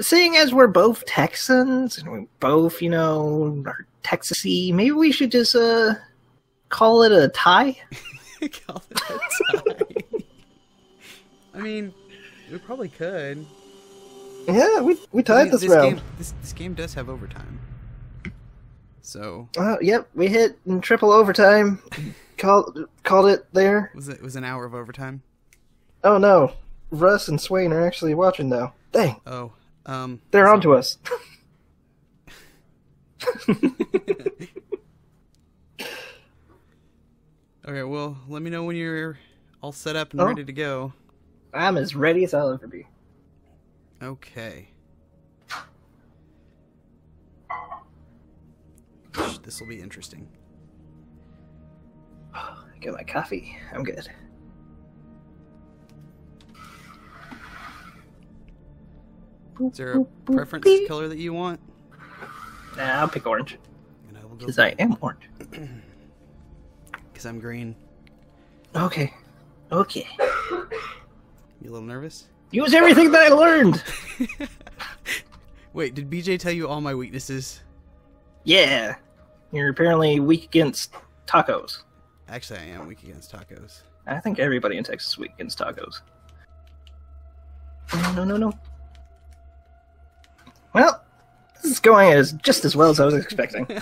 seeing as we're both Texans and we both, you know, are Texasy, maybe we should just uh call it a tie. Call it a tie. I mean, we probably could. Yeah, we we I tied mean, this, this round. game. This, this game does have overtime. So Oh, yep, we hit in triple overtime. called called it there. was it was an hour of overtime? Oh no, Russ and Swain are actually watching now. Dang, Oh, um, they're so- onto us. Okay, well, let me know when you're all set up and Oh. ready to go. I'm as ready as I'll ever be. Okay. This will be interesting. Get my coffee. I'm good. Is there a preference color that you want? Nah, I'll pick orange And I because I am orange. because I'm green. Okay. Okay. You a little nervous? Use everything that I learned. Wait, did BJ tell you all my weaknesses? Yeah. You're apparently weak against tacos. Actually, I am weak against tacos. I think everybody in Texas is weak against tacos. No, no, no, no. Well, this is going as just as well as I was expecting.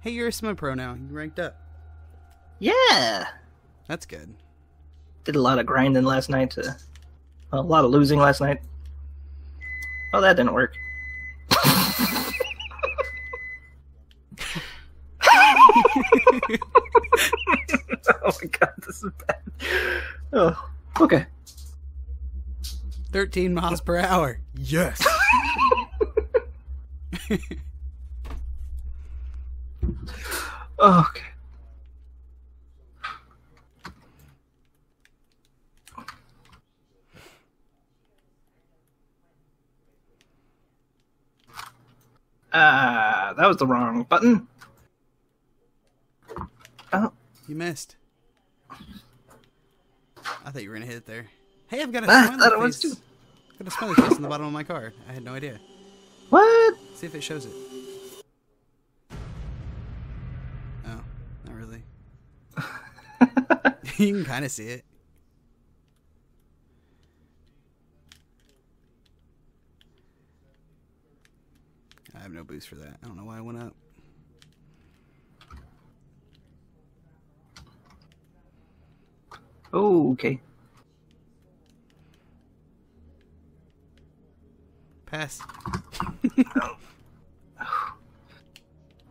hey, you're a Semi-Pro now. You ranked up. yeah. That's good. Did a lot of grinding last night. To, well, a lot of losing last night. Well, that didn't work. oh my god, this is bad. Oh, okay. 13 miles per hour. Yes. Okay. Ah, that was the wrong button. Oh, You missed. I thought you were gonna hit it there. Hey, I've got a Ah, I smiley it was face. too. Got a smiley face on the bottom of my card. I had no idea. what? See if it shows it. Oh, not really. you can kind of see it. I have no boost for that. I don't know why I went up. Oh, okay. Pass. Huh.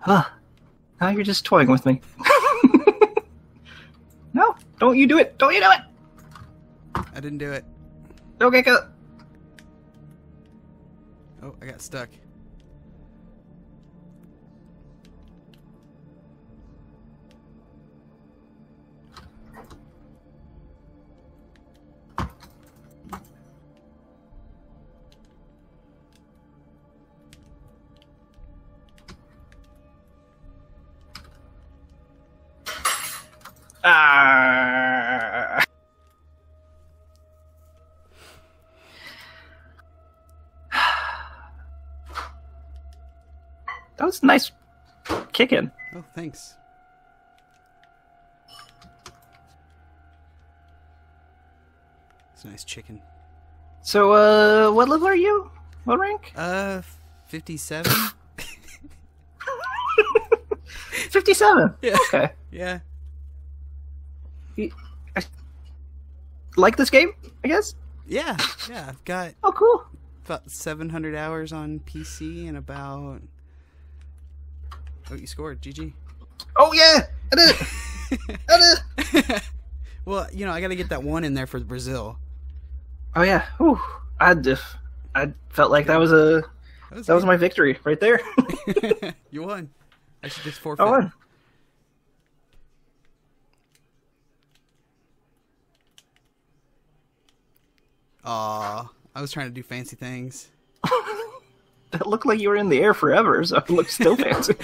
Ah, now you're just toying with me. no, don't you do it. Don't you do it. I didn't do it. Okay, go. Oh, I got stuck. Was nice kicking. Oh, thanks. It's a nice chicken. So, uh, what level are you? What rank? Uh, 57? 57. Yeah. Okay. yeah. Like this game, I guess? Yeah, yeah. I've got Oh, cool. about 700 hours on PC and about. Oh, you scored. GG. Oh, yeah. I did it. I did it. well, you know, I got to get that one in there for Brazil. Oh, yeah. Whew. I just, I felt like that was a, that was my victory right there. you won. I should just forfeit. I won. Aw, I was trying to do fancy things. That looked like you were in the air forever, so it looked still fancy.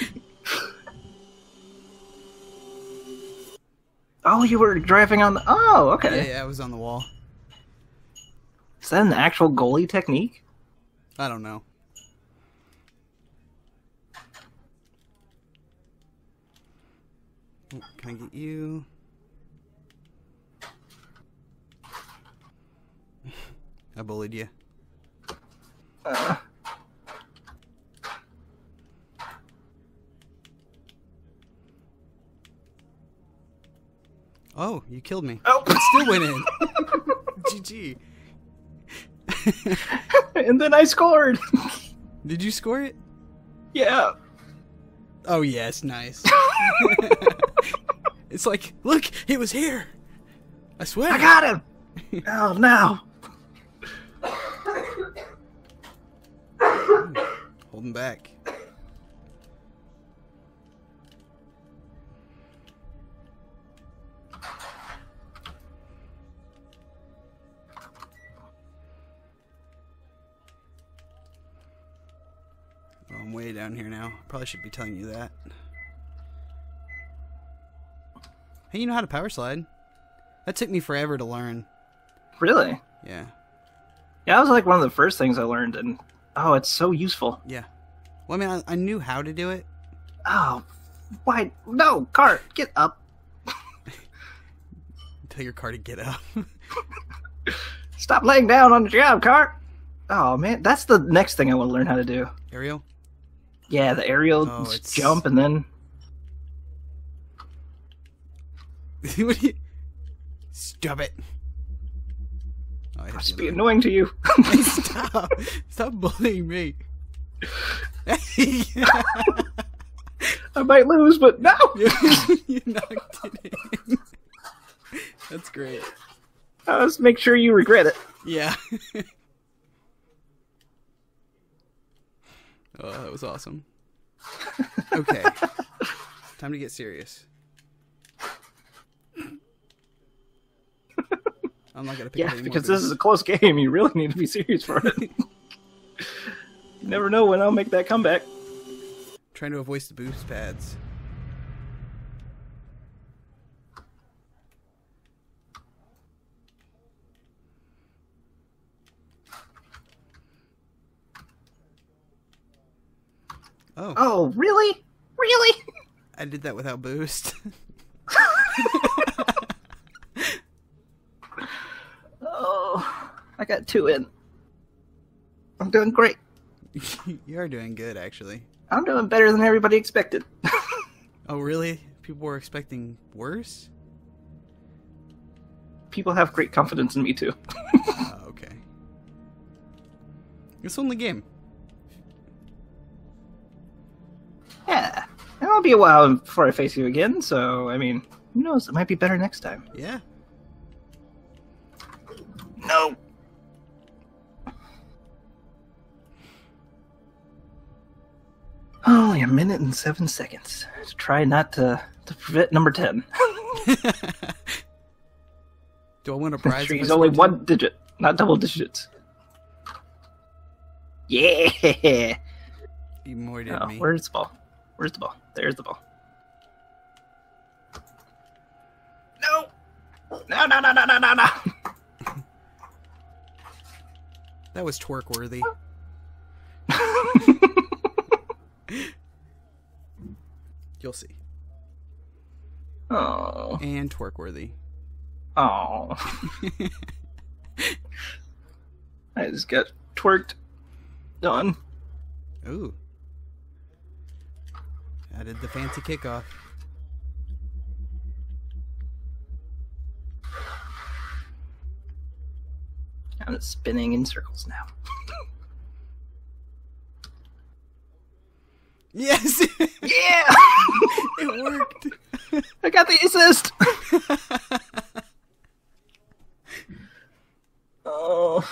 Oh, you were driving on the. Oh, okay. Yeah, yeah, I was on the wall. Is that an actual goalie technique? I don't know. Oh, Can I get you? I bullied you. Uh, Oh, you killed me. oh, It still went in. GG. and then I scored. Did you score it? yeah. Oh yes, nice. it's like, look, he was here. I swear. I got him. oh no. Hold him back. I'm way down here now. Probably should be telling you that. Hey, you know how to power slide? That took me forever to learn. Really? Yeah. Yeah, that was like one of the first things I learned, and oh, it's so useful. Yeah. Well, I mean, I, I knew how to do it. Oh, why? No, cart, get up. Tell your car to get up. Stop laying down on the job, cart. Oh man, that's the next thing I want to learn how to do. Aerial? Yeah, the aerial Oh, jump, and then what do you... Stop it. Oh, I must be annoying to you. Stop. Stop bullying me. I might lose, but no. you knocked it in. That's great. Uh, Let's make sure you regret it. Yeah. oh, that was awesome. Okay. Time to get serious. I'm not gonna pick Yeah, because this is a close game. You really need to be serious for it. you never know when I'll make that comeback. trying to avoid the boost pads. Oh, Oh, really? Really? I did that without boost. Oh, I got two in. I'm doing great. you are doing good, actually. I'm doing better than everybody expected. Oh, really? People were expecting worse? People have great confidence in me too. Oh, okay. It's only game. Yeah, it'll be a while before I face you again. So I mean, who knows? It might be better next time. Yeah. No. Only a minute and seven seconds. To try not to to prevent number ten. Do I win a prize? He's only one digit, not double digits. Yeah. You more Oh, me. where's the ball? Where's the ball? There's the ball. No. No, no, no, no, no, no, no. That was twerk worthy. You'll see. oh. And twerk worthy. Oh. I just got twerked. Done. Ooh. I did the fancy kickoff. I'm spinning in circles now. Yes! Yeah! it worked! I got the assist! oh.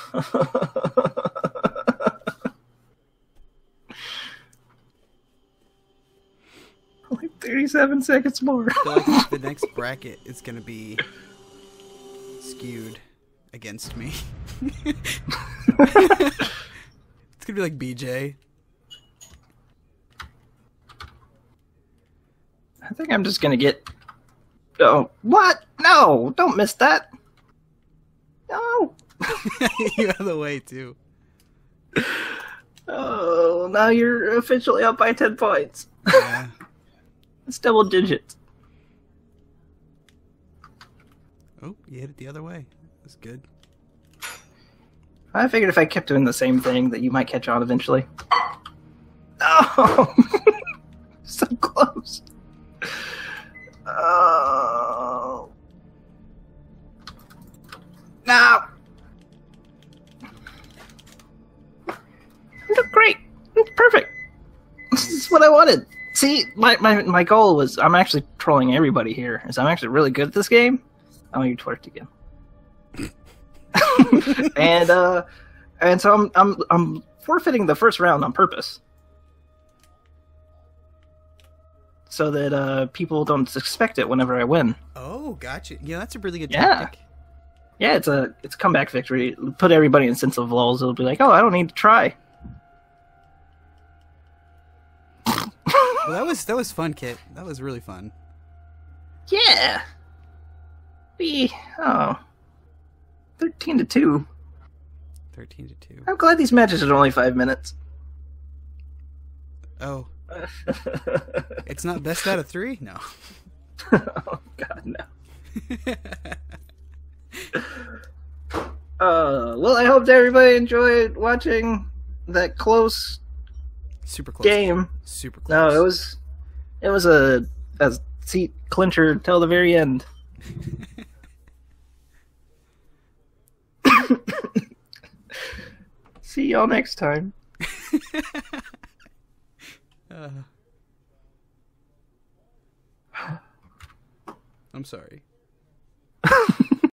Only 37 seconds more. Like the next bracket is gonna be skewed against me. it's gonna be like BJ. I think I'm just gonna get Oh, what? No, don't miss that. No. you out of the way too. Oh, now you're officially up by 10 points. Yeah. It's double digits. oh, you hit it the other way. That's good. I figured if I kept doing the same thing that you might catch on eventually. Oh, so close. Oh. No. Look great. It's perfect. This is what I wanted. See, my, my, my goal was I'm actually trolling everybody here. Is I'm actually really good at this game. I Oh, you twerked again. and uh and so I'm I'm I'm forfeiting the first round on purpose. So that uh people don't expect it whenever I win. Oh, gotcha. Yeah, that's a really good Yeah. tactic. Yeah, it's a it's a comeback victory. Put everybody in sense of lulls. It'll be like, oh, I don't need to try. Well, that was that was fun, Kitt. That was really fun. Yeah. We oh. 13 to 2. Thirteen to two. I'm glad these matches are only 5 minutes. Oh, it's not best out of three. No. oh god, no. Uh, well, I hope everybody enjoyed watching that close Super close. game. Super close. No, it was it was a a seat clincher till the very end. See y'all next time. Uh, I'm sorry.